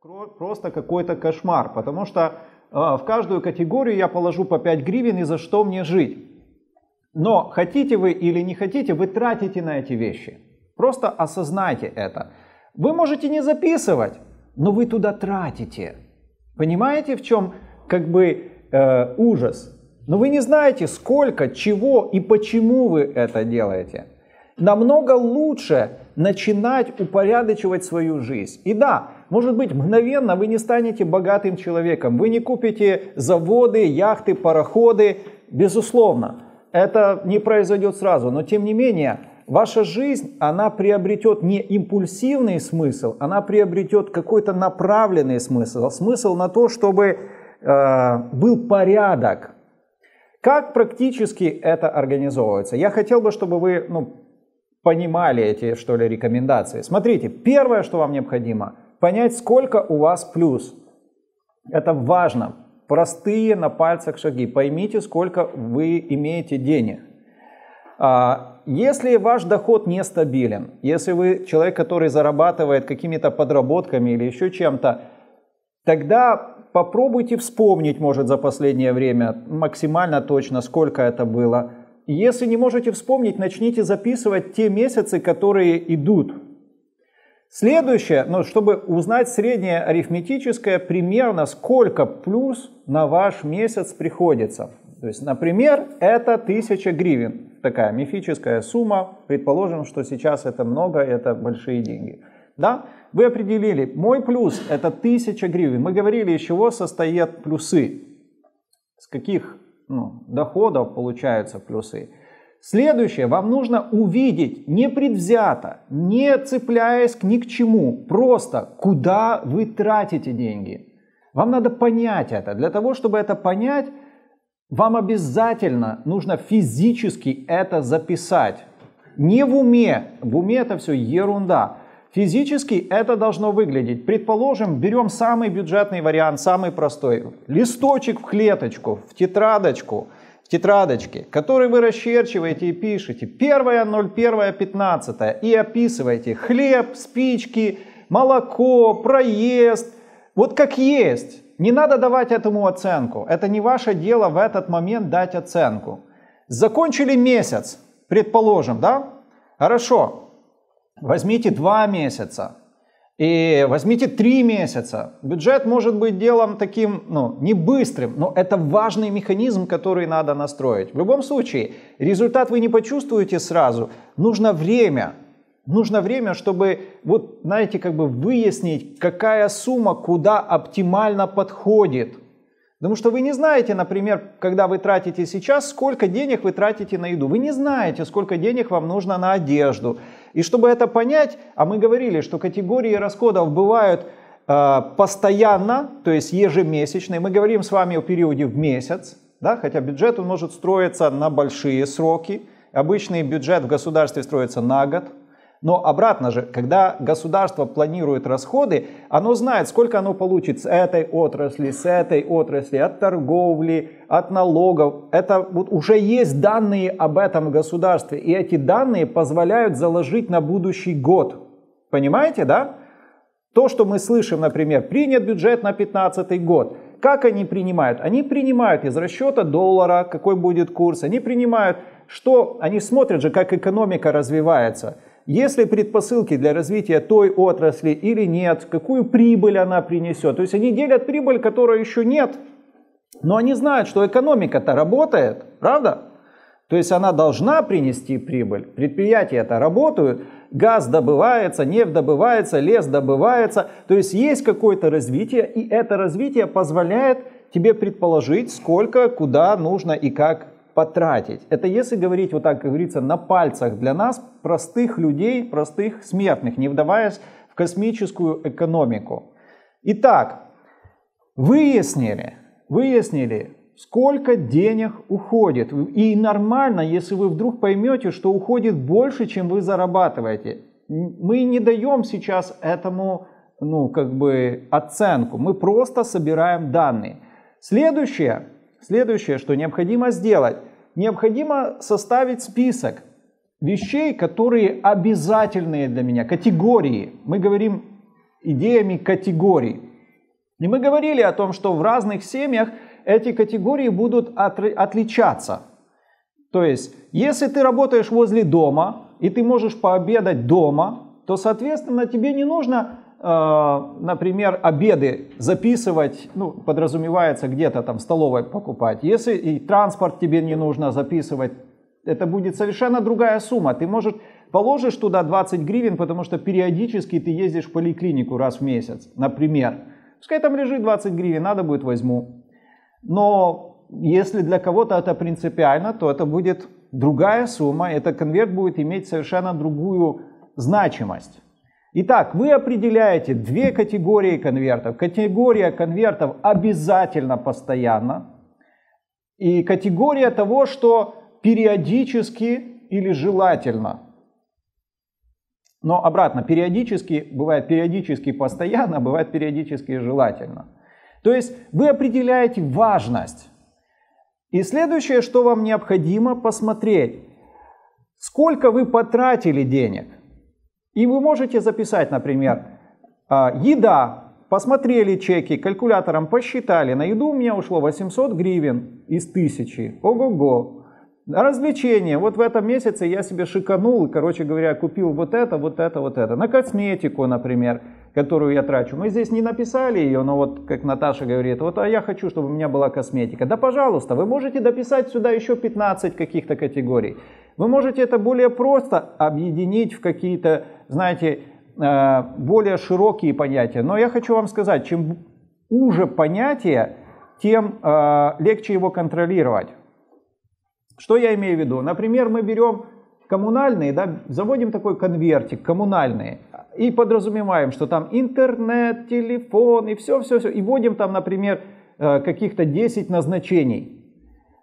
Просто какой-то кошмар, потому что э, в каждую категорию я положу по 5 гривен и за что мне жить. Но хотите вы или не хотите, вы тратите на эти вещи. Просто осознайте это. Вы можете не записывать, но вы туда тратите. Понимаете, в чем как бы э, ужас? Но вы не знаете, сколько, чего и почему вы это делаете. Намного лучше начинать упорядочивать свою жизнь. И да, может быть, мгновенно вы не станете богатым человеком, вы не купите заводы, яхты, пароходы, безусловно. Это не произойдет сразу, но тем не менее, ваша жизнь, она приобретет не импульсивный смысл, она приобретет какой-то направленный смысл, смысл на то, чтобы э, был порядок. Как практически это организовывается? Я хотел бы, чтобы вы ну, понимали эти, что ли, рекомендации. Смотрите, первое, что вам необходимо, понять, сколько у вас плюс. Это важно. Простые на пальцах шаги. Поймите, сколько вы имеете денег. А, если ваш доход нестабилен, если вы человек, который зарабатывает какими-то подработками или еще чем-то, тогда попробуйте вспомнить, может, за последнее время максимально точно, сколько это было. Если не можете вспомнить, начните записывать те месяцы, которые идут. Следующее, ну, чтобы узнать среднее арифметическое, примерно сколько плюс на ваш месяц приходится. То есть, например, это 1000 гривен. Такая мифическая сумма. Предположим, что сейчас это много, это большие деньги. Да? Вы определили, мой плюс это 1000 гривен. Мы говорили, из чего состоят плюсы. С каких ну, доходов получаются плюсы. Следующее, вам нужно увидеть непредвзято, не цепляясь ни к чему, просто куда вы тратите деньги. Вам надо понять это. Для того, чтобы это понять, вам обязательно нужно физически это записать. Не в уме. В уме это все ерунда. Физически это должно выглядеть. Предположим, берем самый бюджетный вариант, самый простой. Листочек в клеточку, в тетрадочку, тетрадочке, который вы расчерчиваете и пишете. Первое, 01, 15 и описываете хлеб, спички, молоко, проезд. Вот как есть. Не надо давать этому оценку. Это не ваше дело в этот момент дать оценку. Закончили месяц, предположим, да? Хорошо, Возьмите два месяца и возьмите три месяца. Бюджет может быть делом таким, ну, не быстрым, но это важный механизм, который надо настроить. В любом случае, результат вы не почувствуете сразу. Нужно время. Нужно время, чтобы, вот, знаете, как бы выяснить, какая сумма куда оптимально подходит. Потому что вы не знаете, например, когда вы тратите сейчас, сколько денег вы тратите на еду. Вы не знаете, сколько денег вам нужно на одежду. И чтобы это понять, а мы говорили, что категории расходов бывают э, постоянно, то есть ежемесячные. Мы говорим с вами о периоде в месяц, да, хотя бюджет он может строиться на большие сроки. Обычный бюджет в государстве строится на год, но обратно же, когда государство планирует расходы, оно знает, сколько оно получит с этой отрасли, с этой отрасли, от торговли, от налогов. Это вот уже есть данные об этом государстве, и эти данные позволяют заложить на будущий год. Понимаете, да? То, что мы слышим, например, принят бюджет на 2015 год. Как они принимают? Они принимают из расчета доллара, какой будет курс. Они принимают, что они смотрят же, как экономика развивается. Есть ли предпосылки для развития той отрасли или нет, какую прибыль она принесет. То есть они делят прибыль, которой еще нет, но они знают, что экономика-то работает, правда? То есть она должна принести прибыль. Предприятия это работают, газ добывается, нефть добывается, лес добывается. То есть есть какое-то развитие, и это развитие позволяет тебе предположить, сколько, куда нужно и как потратить. Это если говорить вот так, как говорится, на пальцах для нас, простых людей, простых смертных, не вдаваясь в космическую экономику. Итак, выяснили, выяснили, сколько денег уходит. И нормально, если вы вдруг поймете, что уходит больше, чем вы зарабатываете. Мы не даем сейчас этому ну, как бы оценку, мы просто собираем данные. Следующее, следующее, что необходимо сделать, необходимо составить список вещей, которые обязательные для меня, категории. Мы говорим идеями категорий. И мы говорили о том, что в разных семьях эти категории будут отличаться. То есть, если ты работаешь возле дома, и ты можешь пообедать дома, то, соответственно, тебе не нужно, например, обеды записывать, ну, подразумевается где-то там столовой покупать. Если и транспорт тебе не нужно записывать, это будет совершенно другая сумма. Ты можешь положишь туда 20 гривен, потому что периодически ты ездишь в поликлинику раз в месяц, например. Пускай там лежит 20 гривен, надо будет возьму. Но если для кого-то это принципиально, то это будет другая сумма, этот конверт будет иметь совершенно другую значимость. Итак, вы определяете две категории конвертов. Категория конвертов обязательно постоянно. И категория того, что периодически или желательно. Но обратно, периодически, бывает периодически постоянно, бывает периодически желательно. То есть вы определяете важность. И следующее, что вам необходимо посмотреть, сколько вы потратили денег. И вы можете записать, например, а, еда. Посмотрели чеки, калькулятором посчитали. На еду у меня ушло 800 гривен из 1000. Ого-го. Развлечения. Вот в этом месяце я себе шиканул, короче говоря, купил вот это, вот это, вот это. На косметику, например, которую я трачу. Мы здесь не написали ее, но вот как Наташа говорит, вот а я хочу, чтобы у меня была косметика. Да пожалуйста, вы можете дописать сюда еще 15 каких-то категорий. Вы можете это более просто объединить в какие-то, знаете, э, более широкие понятия. Но я хочу вам сказать, чем уже понятие, тем э, легче его контролировать. Что я имею в виду? Например, мы берем коммунальные, да, заводим такой конвертик, коммунальные, и подразумеваем, что там интернет, телефон и все-все-все, и вводим там, например, э, каких-то 10 назначений.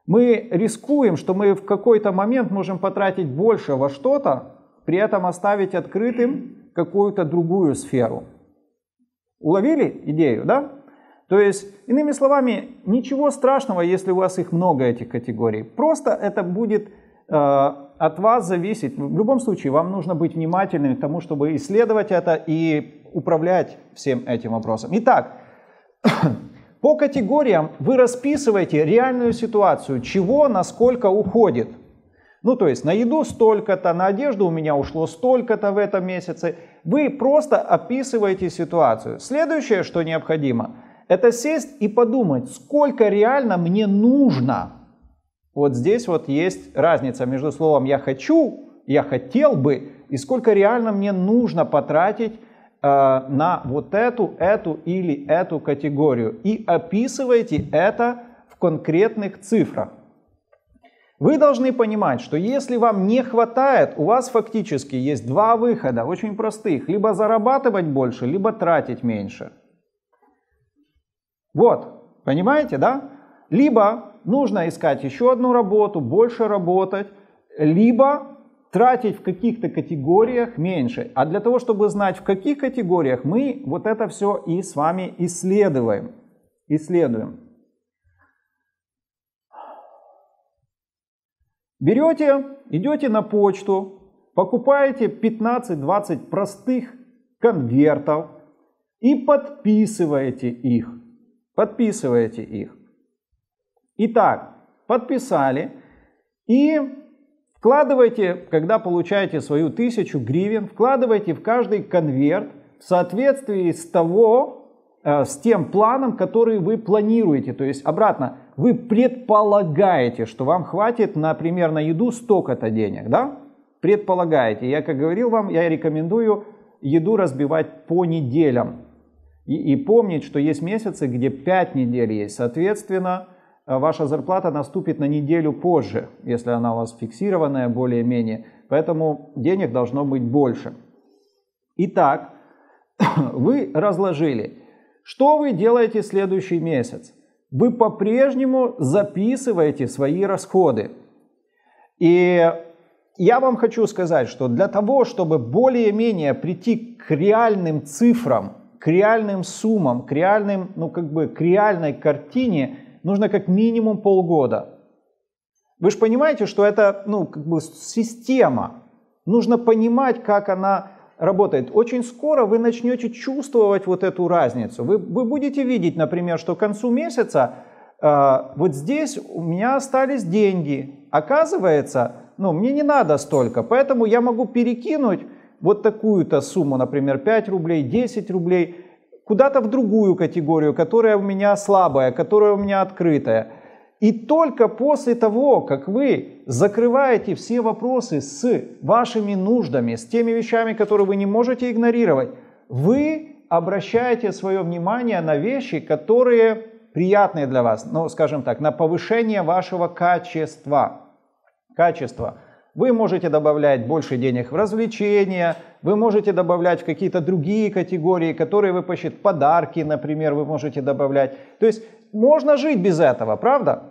Мы рискуем, что мы в какой-то момент можем потратить больше во что-то, при этом оставить открытым какую-то другую сферу. Уловили идею, да? То есть, иными словами, ничего страшного, если у вас их много, этих категорий. Просто это будет э, от вас зависеть. В любом случае, вам нужно быть внимательным к тому, чтобы исследовать это и управлять всем этим вопросом. Итак, по категориям вы расписываете реальную ситуацию, чего насколько уходит. Ну, то есть на еду столько-то, на одежду у меня ушло столько-то в этом месяце. Вы просто описываете ситуацию. Следующее, что необходимо, это сесть и подумать, сколько реально мне нужно. Вот здесь вот есть разница между словом «я хочу», «я хотел бы» и сколько реально мне нужно потратить на вот эту, эту или эту категорию. И описывайте это в конкретных цифрах. Вы должны понимать, что если вам не хватает, у вас фактически есть два выхода, очень простых. Либо зарабатывать больше, либо тратить меньше. Вот, понимаете, да? Либо нужно искать еще одну работу, больше работать, либо тратить в каких-то категориях меньше. А для того, чтобы знать, в каких категориях, мы вот это все и с вами исследуем. Исследуем. Берете, идете на почту, покупаете 15-20 простых конвертов и подписываете их. Подписываете их. Итак, подписали и вкладывайте, когда получаете свою тысячу гривен, вкладывайте в каждый конверт в соответствии с того, э, с тем планом, который вы планируете. То есть обратно, вы предполагаете, что вам хватит, например, на еду столько-то денег, да? Предполагаете. Я, как говорил вам, я рекомендую еду разбивать по неделям. И, и помнить, что есть месяцы, где 5 недель есть. Соответственно, ваша зарплата наступит на неделю позже, если она у вас фиксированная более-менее. Поэтому денег должно быть больше. Итак, вы разложили. Что вы делаете следующий месяц? Вы по-прежнему записываете свои расходы. И я вам хочу сказать, что для того, чтобы более-менее прийти к реальным цифрам, к реальным суммам, к реальным, ну как бы к реальной картине нужно как минимум полгода. Вы же понимаете, что это ну как бы система. Нужно понимать, как она работает. Очень скоро вы начнете чувствовать вот эту разницу. Вы, вы будете видеть, например, что к концу месяца э, вот здесь у меня остались деньги. Оказывается, ну, мне не надо столько, поэтому я могу перекинуть вот такую-то сумму, например, 5 рублей, 10 рублей, куда-то в другую категорию, которая у меня слабая, которая у меня открытая. И только после того, как вы закрываете все вопросы с вашими нуждами, с теми вещами, которые вы не можете игнорировать, вы обращаете свое внимание на вещи, которые приятные для вас, ну, скажем так, на повышение вашего качества. Качества. Вы можете добавлять больше денег в развлечения, вы можете добавлять в какие-то другие категории, которые вы посчитаете, подарки, например, вы можете добавлять. То есть можно жить без этого, правда?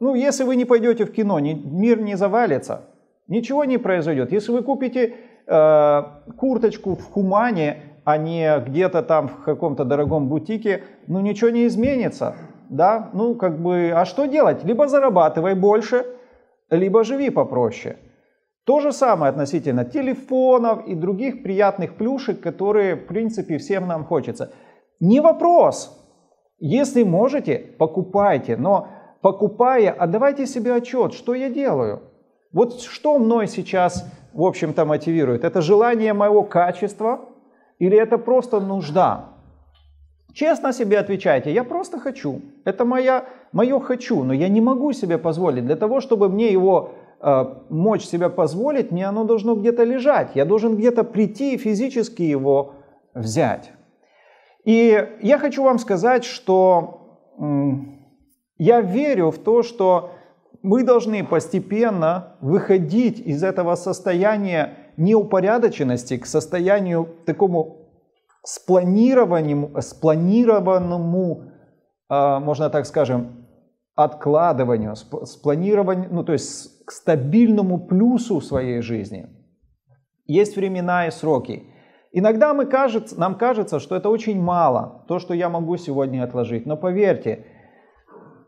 Ну, если вы не пойдете в кино, ни, мир не завалится, ничего не произойдет. Если вы купите э, курточку в Хумане, а не где-то там в каком-то дорогом бутике, ну ничего не изменится. Да? Ну, как бы, а что делать? Либо зарабатывай больше, либо живи попроще. То же самое относительно телефонов и других приятных плюшек, которые, в принципе, всем нам хочется. Не вопрос. Если можете, покупайте, но покупая, отдавайте себе отчет, что я делаю. Вот что мной сейчас, в общем-то, мотивирует? Это желание моего качества или это просто нужда? Честно себе отвечайте, я просто хочу. Это моя, мое хочу, но я не могу себе позволить. Для того, чтобы мне его мочь себя позволить, мне оно должно где-то лежать. Я должен где-то прийти и физически его взять. И я хочу вам сказать, что я верю в то, что мы должны постепенно выходить из этого состояния неупорядоченности к состоянию такому спланированному, спланированному э, можно так скажем, откладыванию, спланированию, ну то есть стабильному плюсу в своей жизни. Есть времена и сроки. Иногда мы кажется, нам кажется, что это очень мало, то, что я могу сегодня отложить. Но поверьте,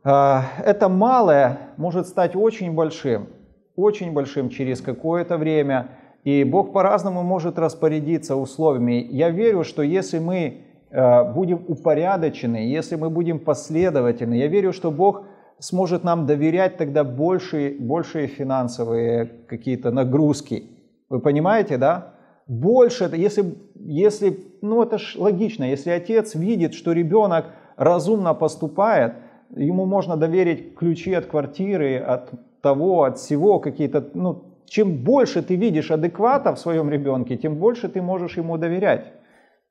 э, это малое может стать очень большим, очень большим через какое-то время. И Бог по-разному может распорядиться условиями. Я верю, что если мы э, будем упорядочены, если мы будем последовательны, я верю, что Бог сможет нам доверять тогда большие, большие финансовые какие-то нагрузки. Вы понимаете, да? Больше, если, если, ну это ж логично, если отец видит, что ребенок разумно поступает, ему можно доверить ключи от квартиры, от того, от всего какие-то, ну, чем больше ты видишь адеквата в своем ребенке, тем больше ты можешь ему доверять.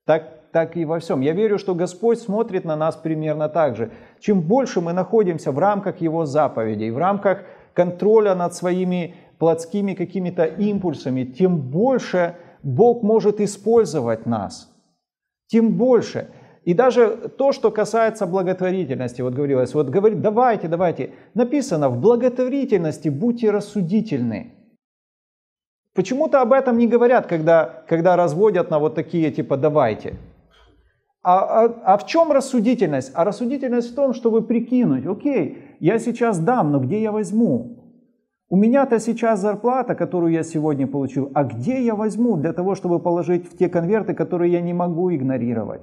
Так, так и во всем. Я верю, что Господь смотрит на нас примерно так же. Чем больше мы находимся в рамках Его заповедей, в рамках контроля над своими плотскими какими-то импульсами, тем больше Бог может использовать нас. Тем больше. И даже то, что касается благотворительности, вот говорилось, вот говорит, давайте, давайте, написано, в благотворительности будьте рассудительны. Почему-то об этом не говорят, когда, когда разводят на вот такие типа «давайте». А, а, а в чем рассудительность? А рассудительность в том, чтобы прикинуть, окей, я сейчас дам, но где я возьму? У меня-то сейчас зарплата, которую я сегодня получил, а где я возьму для того, чтобы положить в те конверты, которые я не могу игнорировать?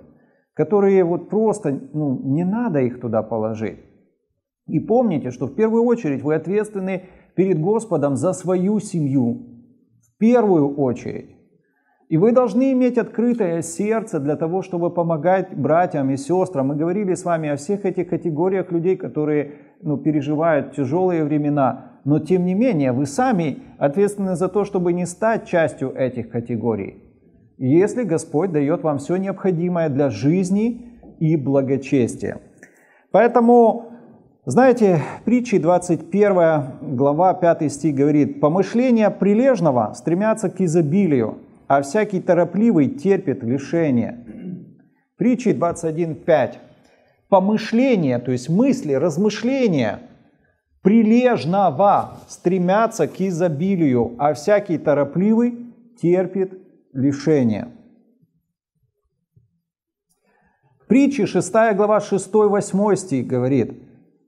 Которые вот просто, ну, не надо их туда положить. И помните, что в первую очередь вы ответственны перед Господом за свою семью, первую очередь. И вы должны иметь открытое сердце для того, чтобы помогать братьям и сестрам. Мы говорили с вами о всех этих категориях людей, которые ну, переживают тяжелые времена. Но тем не менее, вы сами ответственны за то, чтобы не стать частью этих категорий. Если Господь дает вам все необходимое для жизни и благочестия. Поэтому знаете, притчи 21 глава 5 стих говорит, «Помышления прилежного стремятся к изобилию, а всякий торопливый терпит лишение». Притчи 21.5. Помышления, то есть мысли, размышления прилежного стремятся к изобилию, а всякий торопливый терпит лишение. Притчи 6 глава 6-8 стих говорит,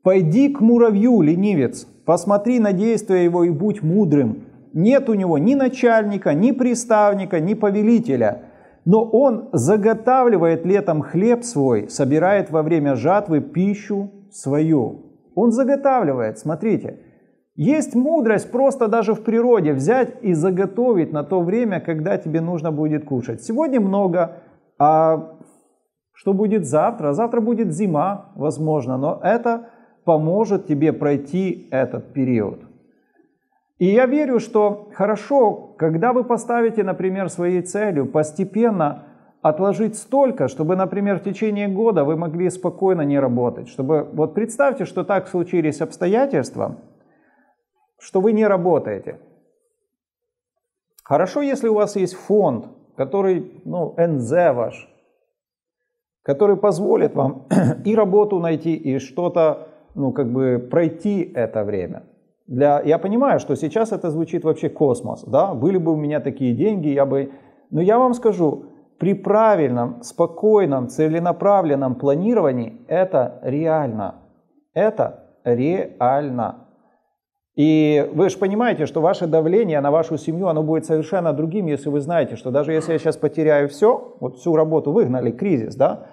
Пойди к муравью, ленивец, посмотри на действия его и будь мудрым. Нет у него ни начальника, ни приставника, ни повелителя. Но он заготавливает летом хлеб свой, собирает во время жатвы пищу свою. Он заготавливает, смотрите. Есть мудрость просто даже в природе взять и заготовить на то время, когда тебе нужно будет кушать. Сегодня много, а что будет завтра? Завтра будет зима, возможно, но это поможет тебе пройти этот период. И я верю, что хорошо, когда вы поставите, например, своей целью постепенно отложить столько, чтобы, например, в течение года вы могли спокойно не работать. Чтобы, вот представьте, что так случились обстоятельства, что вы не работаете. Хорошо, если у вас есть фонд, который, ну, НЗ ваш, который позволит вам и работу найти, и что-то, ну, как бы пройти это время. Для, я понимаю, что сейчас это звучит вообще космос, да, были бы у меня такие деньги, я бы, но я вам скажу, при правильном, спокойном, целенаправленном планировании это реально. Это реально. И вы же понимаете, что ваше давление на вашу семью, оно будет совершенно другим, если вы знаете, что даже если я сейчас потеряю все, вот всю работу выгнали, кризис, да,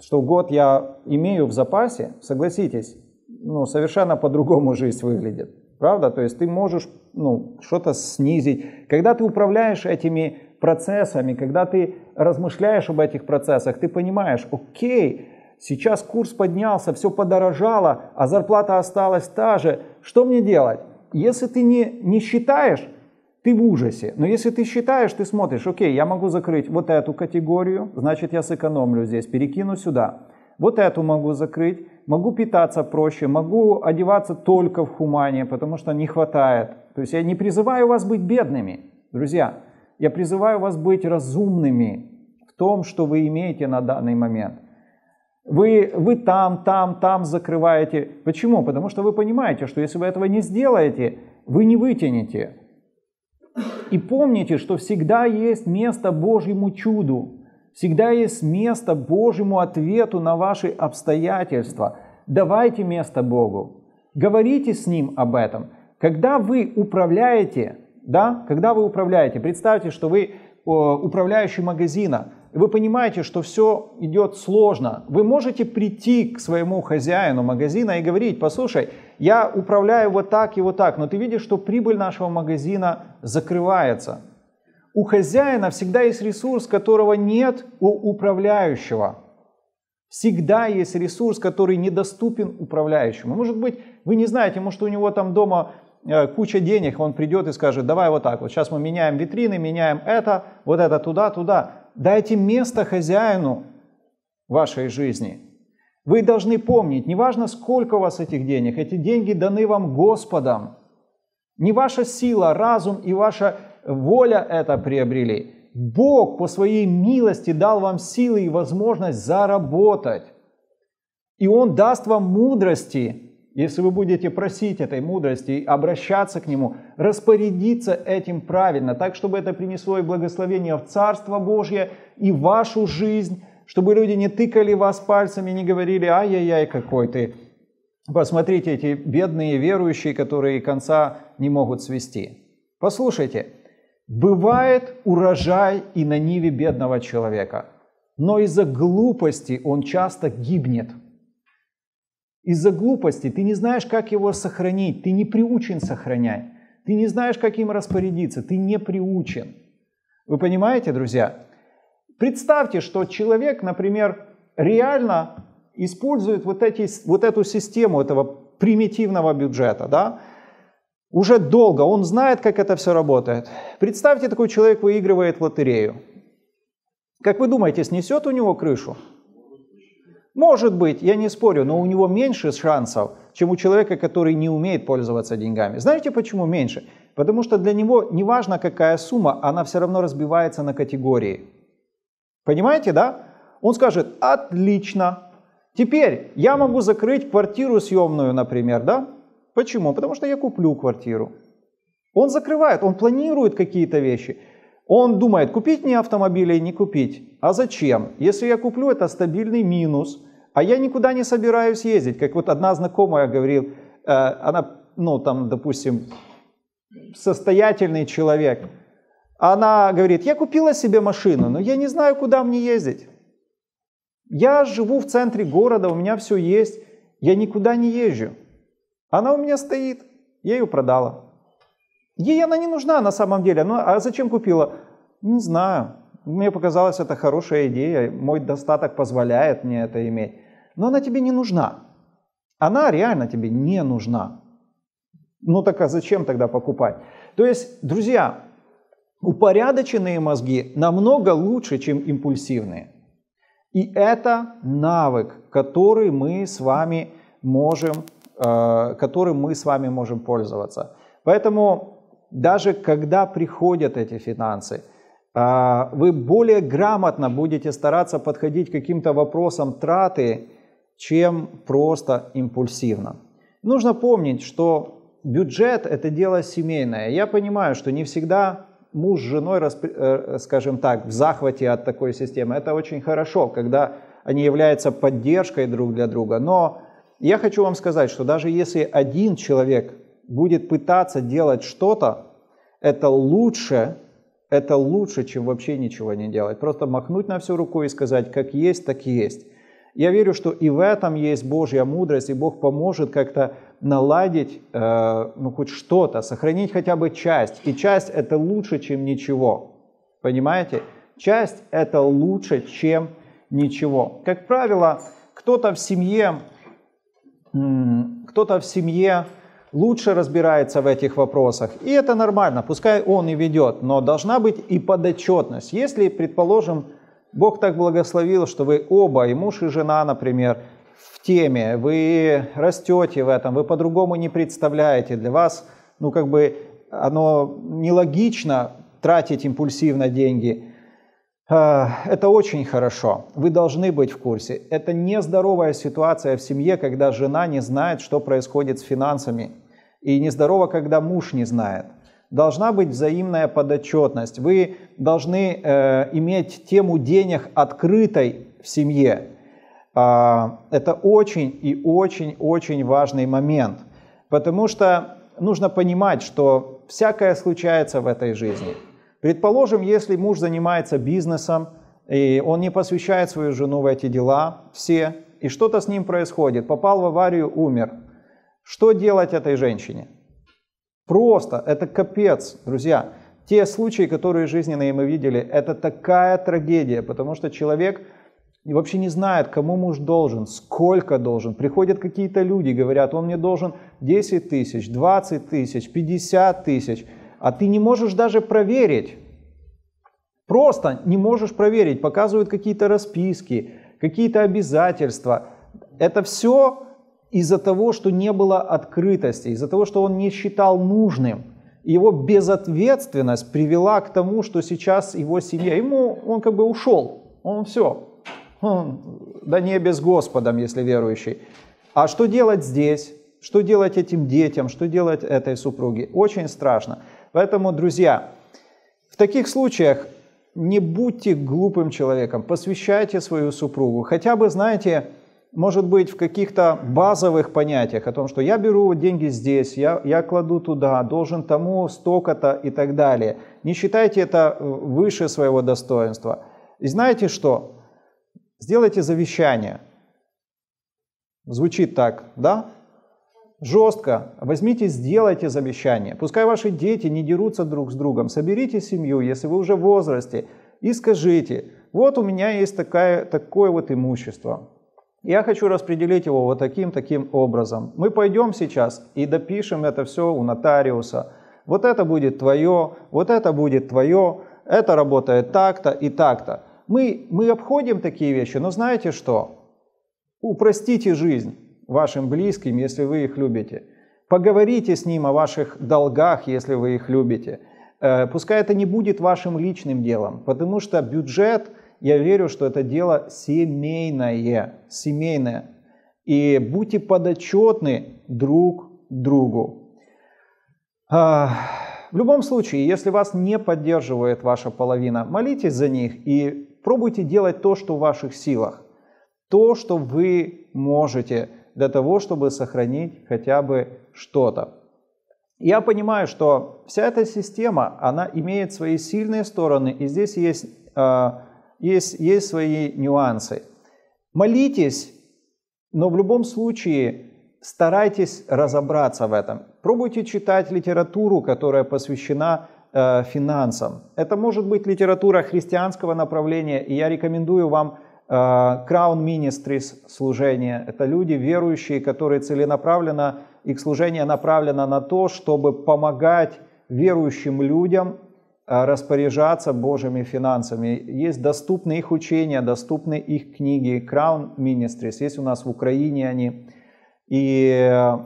что год я имею в запасе, согласитесь, ну, совершенно по-другому жизнь выглядит. Правда? То есть ты можешь ну, что-то снизить. Когда ты управляешь этими процессами, когда ты размышляешь об этих процессах, ты понимаешь, окей, сейчас курс поднялся, все подорожало, а зарплата осталась та же. Что мне делать? Если ты не, не считаешь, ты в ужасе. Но если ты считаешь, ты смотришь, окей, я могу закрыть вот эту категорию, значит я сэкономлю здесь, перекину сюда. Вот эту могу закрыть, могу питаться проще, могу одеваться только в хумане, потому что не хватает. То есть я не призываю вас быть бедными, друзья. Я призываю вас быть разумными в том, что вы имеете на данный момент. Вы, вы там, там, там закрываете. Почему? Потому что вы понимаете, что если вы этого не сделаете, вы не вытянете. И помните, что всегда есть место Божьему чуду. Всегда есть место Божьему ответу на ваши обстоятельства. Давайте место Богу. Говорите с Ним об этом. Когда вы управляете, да, когда вы управляете, представьте, что вы управляющий магазина, вы понимаете, что все идет сложно, вы можете прийти к своему хозяину магазина и говорить, послушай, я управляю вот так и вот так, но ты видишь, что прибыль нашего магазина закрывается. У хозяина всегда есть ресурс, которого нет у управляющего. Всегда есть ресурс, который недоступен управляющему. Может быть, вы не знаете, может у него там дома Э, куча денег, он придет и скажет, давай вот так вот, сейчас мы меняем витрины, меняем это, вот это туда, туда. Дайте место хозяину вашей жизни. Вы должны помнить, неважно сколько у вас этих денег, эти деньги даны вам Господом. Не ваша сила, разум и ваша воля это приобрели. Бог по своей милости дал вам силы и возможность заработать. И Он даст вам мудрости если вы будете просить этой мудрости и обращаться к Нему, распорядиться этим правильно, так, чтобы это принесло и благословение в Царство Божье, и вашу жизнь, чтобы люди не тыкали вас пальцами, не говорили, ай-яй-яй, какой ты. Посмотрите, эти бедные верующие, которые конца не могут свести. Послушайте, бывает урожай и на ниве бедного человека, но из-за глупости он часто гибнет – из-за глупости ты не знаешь, как его сохранить, ты не приучен сохранять, ты не знаешь, как им распорядиться, ты не приучен. Вы понимаете, друзья? Представьте, что человек, например, реально использует вот, эти, вот эту систему этого примитивного бюджета, да, уже долго, он знает, как это все работает. Представьте, такой человек выигрывает в лотерею. Как вы думаете, снесет у него крышу? Может быть, я не спорю, но у него меньше шансов, чем у человека, который не умеет пользоваться деньгами. Знаете почему меньше? Потому что для него не важно какая сумма, она все равно разбивается на категории. Понимаете, да? Он скажет, отлично, теперь я могу закрыть квартиру съемную, например, да? Почему? Потому что я куплю квартиру. Он закрывает, он планирует какие-то вещи. Он думает, купить мне автомобиль или не купить. А зачем? Если я куплю, это стабильный минус, а я никуда не собираюсь ездить. Как вот одна знакомая говорила, э, она, ну там, допустим, состоятельный человек. Она говорит, я купила себе машину, но я не знаю, куда мне ездить. Я живу в центре города, у меня все есть, я никуда не езжу. Она у меня стоит, я ее продала. Ей она не нужна на самом деле. Ну, а зачем купила? Не знаю. Мне показалось, это хорошая идея. Мой достаток позволяет мне это иметь. Но она тебе не нужна. Она реально тебе не нужна. Ну так а зачем тогда покупать? То есть, друзья, упорядоченные мозги намного лучше, чем импульсивные. И это навык, который мы с вами можем, которым мы с вами можем пользоваться. Поэтому даже когда приходят эти финансы, э, вы более грамотно будете стараться подходить к каким-то вопросам траты, чем просто импульсивно. Нужно помнить, что бюджет – это дело семейное. Я понимаю, что не всегда муж с женой, э, скажем так, в захвате от такой системы. Это очень хорошо, когда они являются поддержкой друг для друга. Но я хочу вам сказать, что даже если один человек будет пытаться делать что-то, это лучше, это лучше, чем вообще ничего не делать. Просто махнуть на всю руку и сказать, как есть, так есть. Я верю, что и в этом есть Божья мудрость, и Бог поможет как-то наладить э, ну, хоть что-то, сохранить хотя бы часть. И часть это лучше, чем ничего. Понимаете? Часть это лучше, чем ничего. Как правило, кто-то в семье, кто-то в семье лучше разбирается в этих вопросах. И это нормально, пускай он и ведет, но должна быть и подотчетность. Если, предположим, Бог так благословил, что вы оба, и муж, и жена, например, в теме, вы растете в этом, вы по-другому не представляете, для вас, ну, как бы, оно нелогично тратить импульсивно деньги. А, это очень хорошо. Вы должны быть в курсе. Это нездоровая ситуация в семье, когда жена не знает, что происходит с финансами. И нездорово, когда муж не знает должна быть взаимная подотчетность. Вы должны э, иметь тему денег открытой в семье. Э, это очень и очень-очень важный момент, потому что нужно понимать, что всякое случается в этой жизни. Предположим, если муж занимается бизнесом, и он не посвящает свою жену в эти дела все, и что-то с ним происходит, попал в аварию, умер. Что делать этой женщине? Просто, это капец, друзья. Те случаи, которые жизненные мы видели, это такая трагедия, потому что человек вообще не знает, кому муж должен, сколько должен. Приходят какие-то люди, говорят, он мне должен 10 тысяч, 20 тысяч, 50 тысяч, а ты не можешь даже проверить. Просто не можешь проверить, показывают какие-то расписки, какие-то обязательства. Это все из-за того, что не было открытости, из-за того, что он не считал нужным. Его безответственность привела к тому, что сейчас его семья, ему он как бы ушел, он все, он до небе с Господом, если верующий. А что делать здесь? Что делать этим детям? Что делать этой супруге? Очень страшно. Поэтому, друзья, в таких случаях не будьте глупым человеком, посвящайте свою супругу. Хотя бы, знаете, может быть в каких-то базовых понятиях о том, что я беру деньги здесь, я, я кладу туда, должен тому столько-то и так далее. Не считайте это э, выше своего достоинства. И знаете что? Сделайте завещание. Звучит так, да? Жестко. Возьмите, сделайте завещание. Пускай ваши дети не дерутся друг с другом. Соберите семью, если вы уже в возрасте, и скажите, вот у меня есть такая, такое вот имущество. Я хочу распределить его вот таким, таким образом. Мы пойдем сейчас и допишем это все у нотариуса. Вот это будет твое, вот это будет твое, это работает так-то и так-то. Мы, мы обходим такие вещи, но знаете что? Упростите жизнь вашим близким, если вы их любите. Поговорите с ним о ваших долгах, если вы их любите. Э, пускай это не будет вашим личным делом, потому что бюджет – я верю, что это дело семейное, семейное. И будьте подотчетны друг другу. А, в любом случае, если вас не поддерживает ваша половина, молитесь за них и пробуйте делать то, что в ваших силах. То, что вы можете для того, чтобы сохранить хотя бы что-то. Я понимаю, что вся эта система, она имеет свои сильные стороны, и здесь есть, э, есть, есть свои нюансы. Молитесь, но в любом случае старайтесь разобраться в этом. Пробуйте читать литературу, которая посвящена э, финансам. Это может быть литература христианского направления, и я рекомендую вам Crown Ministries служение. Это люди верующие, которые целенаправленно их служение направлено на то, чтобы помогать верующим людям э, распоряжаться Божьими финансами. Есть доступны их учения, доступны их книги, Crown Ministries, есть у нас в Украине они. И э,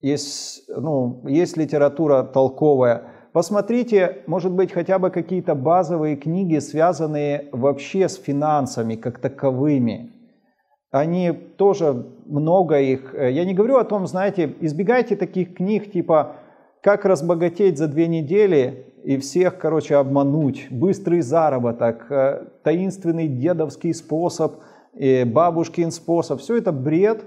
есть, ну, есть литература толковая. Посмотрите, может быть, хотя бы какие-то базовые книги, связанные вообще с финансами как таковыми. Они тоже много их. Э, я не говорю о том, знаете, избегайте таких книг типа «Как разбогатеть за две недели и всех, короче, обмануть», «Быстрый заработок», э, «Таинственный дедовский способ», «Бабушкин способ». Все это бред.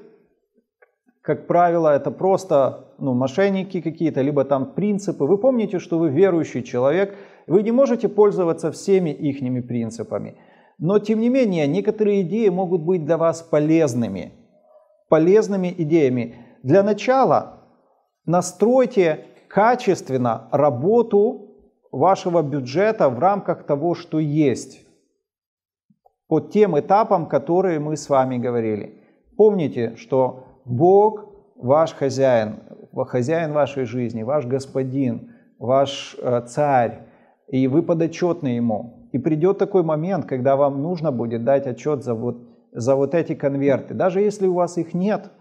Как правило, это просто ну, мошенники какие-то, либо там принципы. Вы помните, что вы верующий человек, вы не можете пользоваться всеми ихними принципами. Но тем не менее, некоторые идеи могут быть для вас полезными. Полезными идеями. Для начала настройте качественно работу вашего бюджета в рамках того, что есть. По тем этапам, которые мы с вами говорили. Помните, что Бог ваш хозяин, хозяин вашей жизни, ваш господин, ваш э, царь, и вы подотчетны ему. И придет такой момент, когда вам нужно будет дать отчет за вот, за вот эти конверты. Даже если у вас их нет,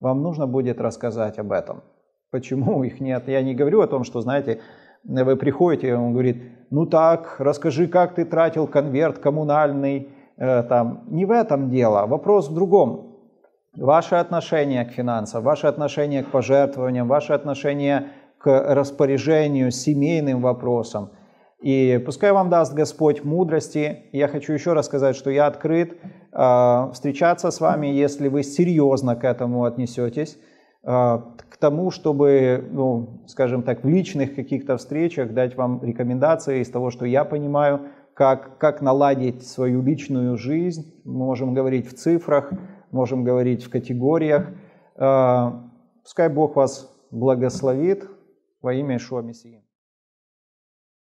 вам нужно будет рассказать об этом. Почему их нет? Я не говорю о том, что, знаете, вы приходите, и он говорит, ну так, расскажи, как ты тратил конверт коммунальный. Э, там. Не в этом дело, вопрос в другом. Ваше отношение к финансам, ваше отношение к пожертвованиям, ваше отношение к распоряжению, семейным вопросам – и пускай вам даст Господь мудрости. Я хочу еще раз сказать, что я открыт э, встречаться с вами, если вы серьезно к этому отнесетесь, э, к тому, чтобы, ну, скажем так, в личных каких-то встречах дать вам рекомендации из того, что я понимаю, как, как наладить свою личную жизнь. Мы можем говорить в цифрах, можем говорить в категориях. Э, пускай Бог вас благословит во имя Ишуа Мессии.